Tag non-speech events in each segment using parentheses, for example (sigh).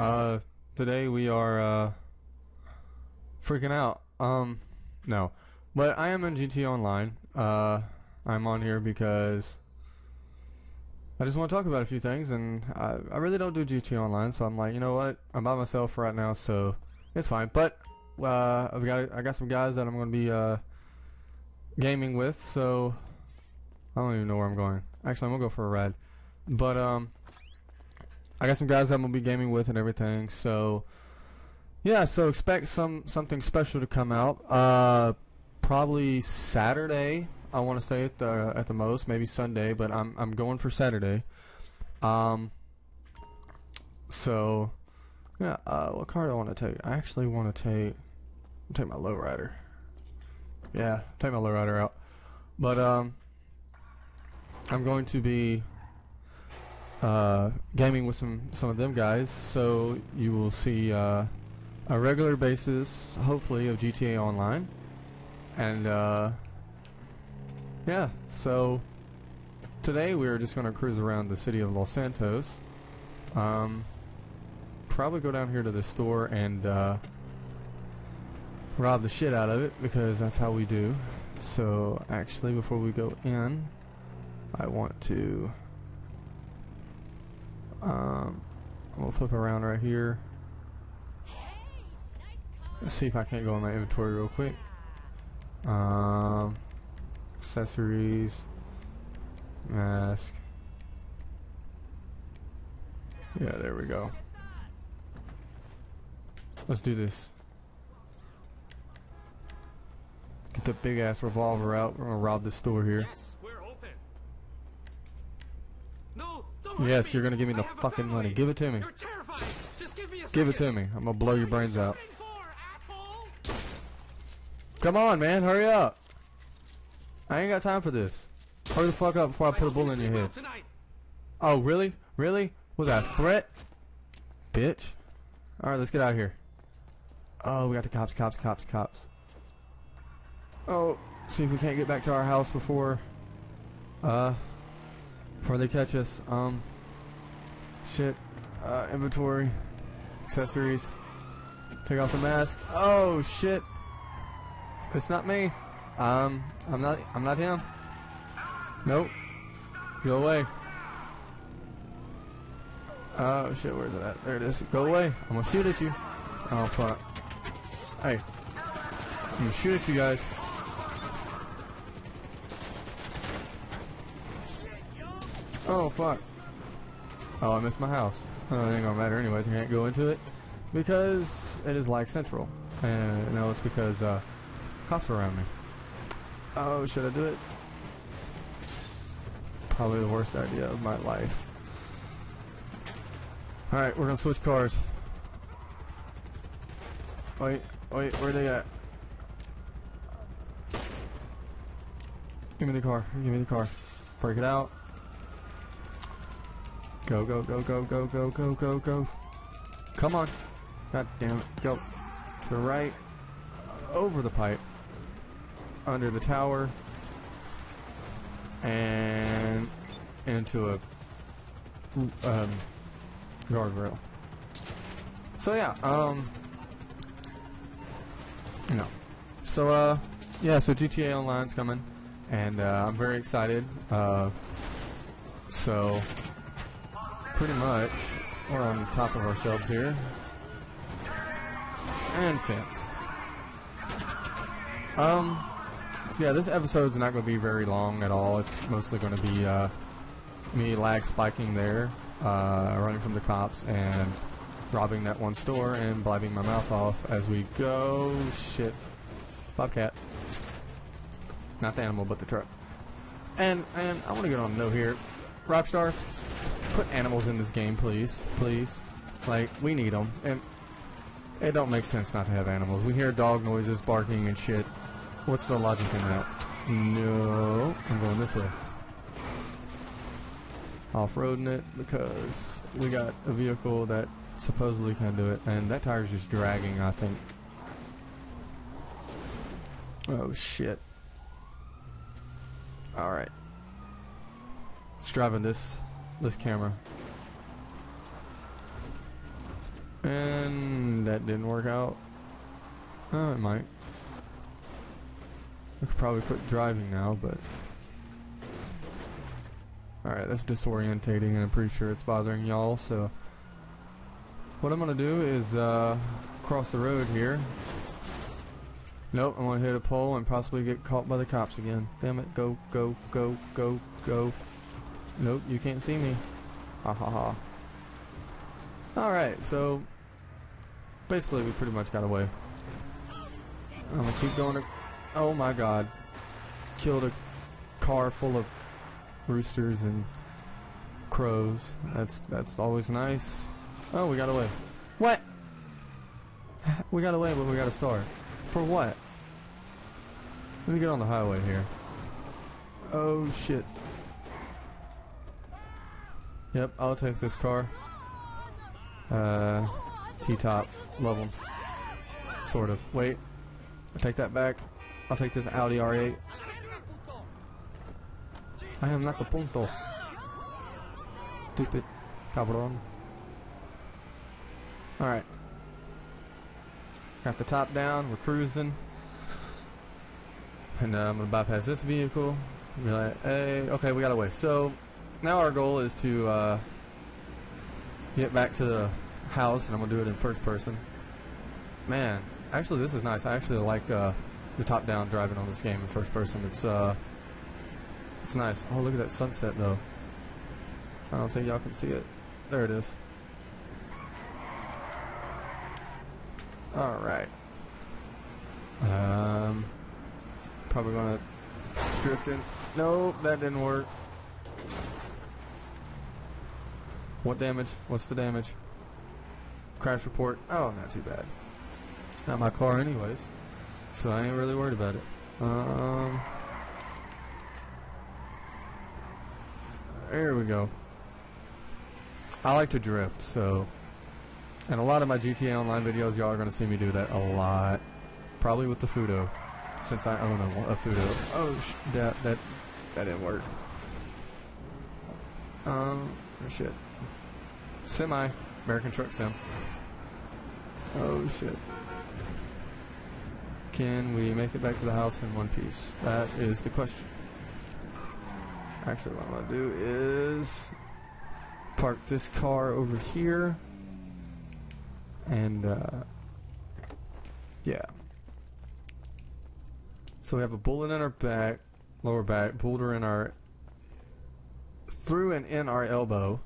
Uh, today we are uh, freaking out. Um, no, but I am in GT Online. Uh, I'm on here because I just want to talk about a few things, and I, I really don't do GT Online, so I'm like, you know what? I'm by myself right now, so it's fine. But uh, I've got I got some guys that I'm going to be uh, gaming with, so I don't even know where I'm going. Actually, I'm gonna go for a ride, but um. I got some guys I'm gonna be gaming with and everything. So yeah, so expect some something special to come out. Uh, probably Saturday. I want to say at the at the most, maybe Sunday, but I'm I'm going for Saturday. Um. So yeah, uh, what card I want to take? I actually want to take take my lowrider. Yeah, take my lowrider out. But um, I'm going to be uh, gaming with some some of them guys. So you will see uh, a regular basis, hopefully, of GTA Online, and uh, yeah. So today we are just going to cruise around the city of Los Santos. Um, probably go down here to the store and uh, rob the shit out of it because that's how we do. So actually, before we go in, I want to. Um, I'm gonna flip around right here. Let's see if I can't go in my inventory real quick. Um, accessories, mask. Yeah, there we go. Let's do this. Get the big ass revolver out. We're gonna rob the store here. Yes, we're open. No, don't hurt Yes, you're gonna give me the fucking money. Give it to me. You're terrifying. Just give me a Give it to me. I'm gonna blow your brains out. Come on, man, hurry up. I ain't got time for this. Hurry the fuck up before I put a bullet in your head. Oh, really? Really? Was that a threat? Bitch. Alright, let's get out of here. Oh, we got the cops, cops, cops, cops. Oh, see if we can't get back to our house before, uh, before they catch us. Um, shit. Uh, inventory. Accessories. Take off the mask. Oh, shit. It's not me. Um, I'm not, I'm not him. Nope. Go away. Oh shit, where's it at? There it is. Go away. I'm gonna shoot at you. Oh fuck. Hey. I'm gonna shoot at you guys. Oh fuck. Oh, I missed my house. Oh, it ain't gonna matter anyways. I can't go into it because it is like central. And no, it's because uh, cops are around me. Oh, should I do it? Probably the worst idea of my life. Alright, we're gonna switch cars. Wait, wait, where they at? Give me the car, give me the car. Break it out. Go, go, go, go, go, go, go, go, go. Come on. God damn it. Go. To the right. Over the pipe. Under the tower. And into a um, guardrail. So yeah, um, no. So uh, yeah, so GTA Online's coming, and uh, I'm very excited. Uh, so pretty much we're on top of ourselves here, and fence. Um, yeah, this episode's not going to be very long at all. It's mostly going to be uh, me lag spiking there, uh, running from the cops, and robbing that one store and blabbing my mouth off as we go. Shit. Bobcat. Not the animal, but the truck. And and I want to get on note here. Rockstar, put animals in this game, please. Please. Like, we need them. And it don't make sense not to have animals. We hear dog noises, barking, and shit. What's the logic in that? No. I'm going this way off-roading it because we got a vehicle that supposedly can do it, and that tire's just dragging, I think. Oh shit. Alright. Let's drive in this this camera. And that didn't work out. Oh, it might. I could probably quit driving now, but... Alright, that's disorientating and I'm pretty sure it's bothering y'all, so... What I'm gonna do is, uh, cross the road here. Nope, I'm gonna hit a pole and possibly get caught by the cops again. Damn it, go, go, go, go, go. Nope, you can't see me. Ha ha ha. Alright, so... Basically, we pretty much got away. I'm gonna keep going to... Oh my god. Killed a car full of roosters and crows. That's that's always nice. Oh, we got away. What? (sighs) We got away, but we got a star. For what? Let me get on the highway here. Oh shit. Yep, I'll take this car. Uh, T-top, love them. Sort of. Wait, I'll take that back. I'll take this Audi R8. I am not the punto. Stupid cabron. Alright. Got the top down, we're cruising. And uh, I'm gonna bypass this vehicle. Be like, hey, okay, we got away. So, now our goal is to uh, get back to the house, and I'm gonna do it in first person. Man, actually, this is nice. I actually like uh, the top-down driving on this game in first person. It's uh, it's nice. Oh, look at that sunset though. I don't think y'all can see it. There it is. All right. Um, probably gonna drift in. No, that didn't work. What damage? What's the damage? Crash report. Oh, not too bad. Not my car anyways, so I ain't really worried about it. Um, there we go. I like to drift, so and a lot of my GTA Online videos, y'all are gonna see me do that a lot. Probably with the Futo, since I own a, a Futo. Oh, that that that didn't work. Um, shit. Semi, American Truck Sim. Oh shit. Can we make it back to the house in one piece? That is the question. Actually, what I'm gonna do is park this car over here, and uh, yeah. So we have a bullet in our back, lower back, boulder in our through and in our elbow.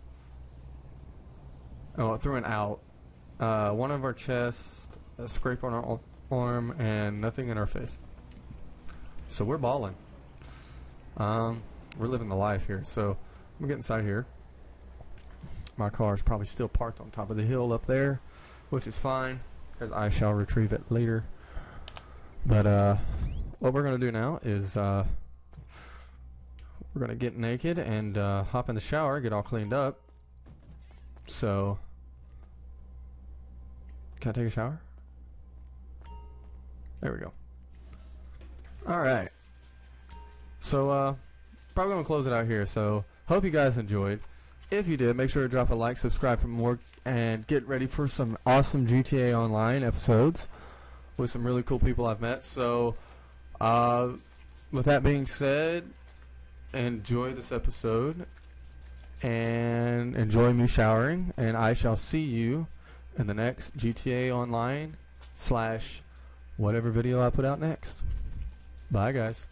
Oh, through and out. Uh, one of our chest, a scrape on our arm, and nothing in our face. So we're balling. Um, we're living the life here. So I'm gonna get inside here. My car is probably still parked on top of the hill up there, which is fine because I shall retrieve it later. But uh, what we're gonna do now is uh, we're gonna get naked and uh, hop in the shower, get all cleaned up. So, can I take a shower? There we go. All right. So, uh, probably gonna close it out here. So, hope you guys enjoyed. If you did, make sure to drop a like, subscribe for more, and get ready for some awesome GTA Online episodes with some really cool people I've met. So, uh, with that being said, enjoy this episode and enjoy me showering. And I shall see you in the next GTA Online slash whatever video I put out next. Bye, guys.